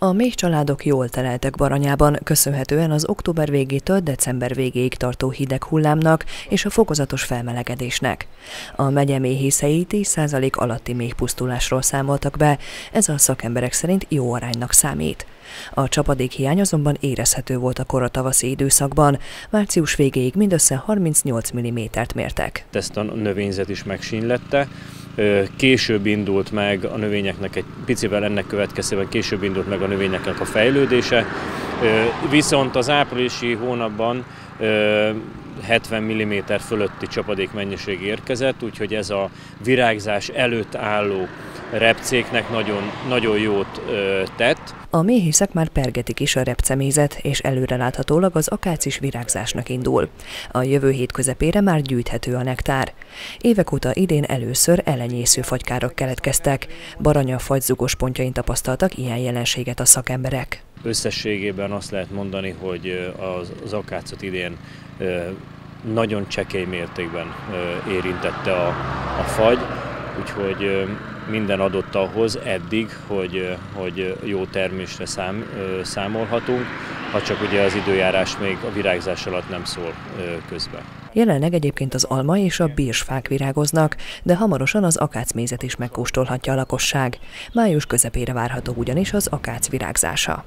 A méh családok jól teleltek Baranyában, köszönhetően az október végétől december végéig tartó hideg hullámnak és a fokozatos felmelegedésnek. A megye méhészei 10% alatti méhpusztulásról számoltak be, ez a szakemberek szerint jó aránynak számít. A csapadék hiány azonban érezhető volt a koratavaszi időszakban, március végéig mindössze 38 mm-t mértek. Ezt a növényzet is megsínlette, később indult meg a növényeknek egy picivel ennek következtében később indult meg a növényeknek a fejlődése, viszont az áprilisi hónapban 70 mm fölötti csapadék érkezett, úgyhogy ez a virágzás előtt álló repcéknek nagyon, nagyon jót tett. A méhészek már pergetik is a repcemézet, és előreláthatólag az akácis virágzásnak indul. A jövő hét közepére már gyűjthető a nektár. Évek óta idén először elenyésző fagykárok keletkeztek. Baranya fagyzugos pontjain tapasztaltak ilyen jelenséget a szakemberek. Összességében azt lehet mondani, hogy az, az akácot idén nagyon csekély mértékben érintette a, a fagy, úgyhogy minden adott ahhoz eddig, hogy, hogy jó termésre szám, számolhatunk, ha csak ugye az időjárás még a virágzás alatt nem szól közben. Jelenleg egyébként az alma és a bírsfák virágoznak, de hamarosan az akácmézet is megkóstolhatja a lakosság. Május közepére várható ugyanis az akác virágzása.